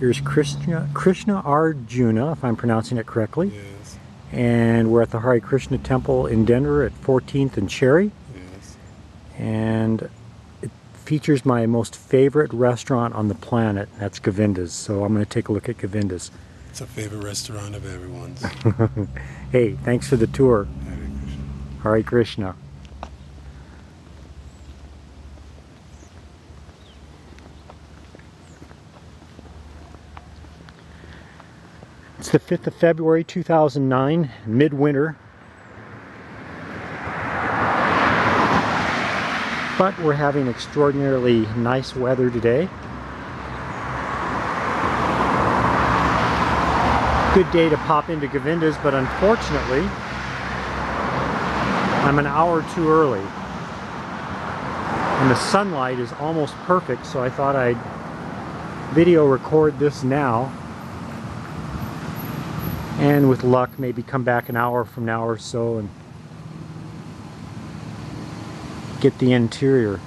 Here's Krishna, Krishna Arjuna, if I'm pronouncing it correctly. Yes. And we're at the Hare Krishna Temple in Denver at 14th and Cherry. Yes. And it features my most favorite restaurant on the planet. That's Govinda's. So I'm going to take a look at Govinda's. It's a favorite restaurant of everyone's. Hey, thanks for the tour. Hare Krishna. Hare Krishna. It's the 5th of February 2009, midwinter. But we're having extraordinarily nice weather today. Good day to pop into Govinda's, but unfortunately, I'm an hour too early. And the sunlight is almost perfect, so I thought I'd video record this now. And with luck, maybe come back an hour from now or so and get the interior.